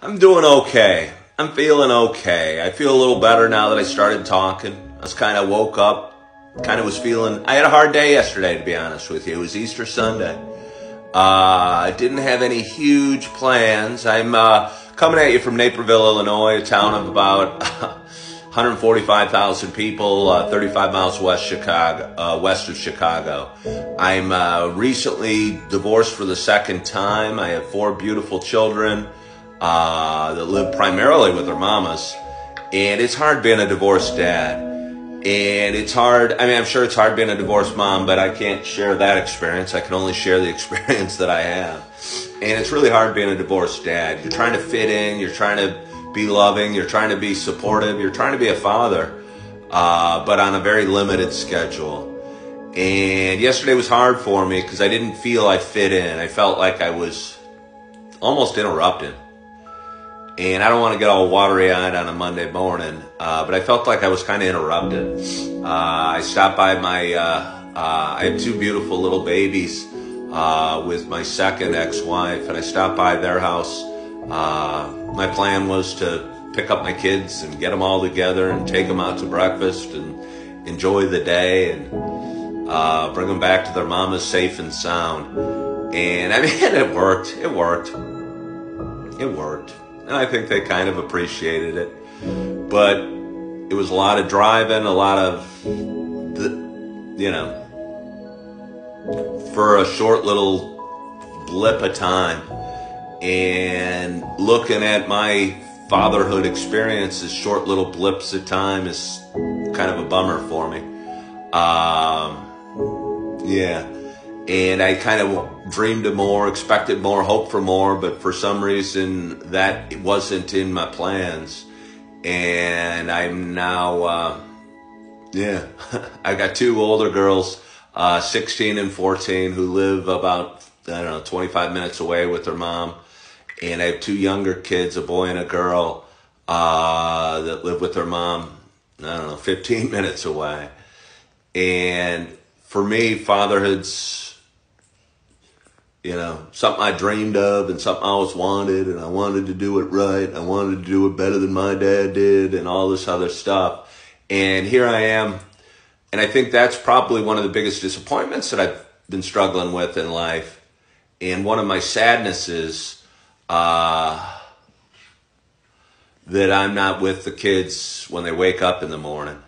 I'm doing okay. I'm feeling okay. I feel a little better now that I started talking. I was kind of woke up, kind of was feeling. I had a hard day yesterday, to be honest with you. It was Easter Sunday. Uh, I didn't have any huge plans. I'm uh, coming at you from Naperville, Illinois, a town of about 145,000 people, uh, 35 miles west Chicago, uh, west of Chicago. I'm uh, recently divorced for the second time. I have four beautiful children uh, that live primarily with their mamas. And it's hard being a divorced dad. And it's hard, I mean, I'm sure it's hard being a divorced mom, but I can't share that experience. I can only share the experience that I have. And it's really hard being a divorced dad. You're trying to fit in, you're trying to be loving, you're trying to be supportive, you're trying to be a father, uh, but on a very limited schedule. And yesterday was hard for me because I didn't feel I fit in. I felt like I was almost interrupted and I don't want to get all watery eyed on a Monday morning, uh, but I felt like I was kind of interrupted. Uh, I stopped by my, uh, uh I have two beautiful little babies uh, with my second ex wife, and I stopped by their house. My plan was to pick up my kids and get them all together and take them out to breakfast and enjoy the day and bring them back to their mamas safe and sound. And I mean, it worked. It worked. It worked and I think they kind of appreciated it. But it was a lot of driving, a lot of, you know, for a short little blip of time. And looking at my fatherhood experiences, short little blips of time is kind of a bummer for me. Um, yeah and I kind of dreamed of more, expected more, hoped for more, but for some reason that wasn't in my plans. And I'm now, uh, yeah, I got two older girls, uh, 16 and 14, who live about, I don't know, 25 minutes away with their mom. And I have two younger kids, a boy and a girl, uh, that live with their mom, I don't know, 15 minutes away. And for me, fatherhood's, you know, something I dreamed of and something I always wanted, and I wanted to do it right. I wanted to do it better than my dad did, and all this other stuff. And here I am. And I think that's probably one of the biggest disappointments that I've been struggling with in life. And one of my sadnesses uh, that I'm not with the kids when they wake up in the morning.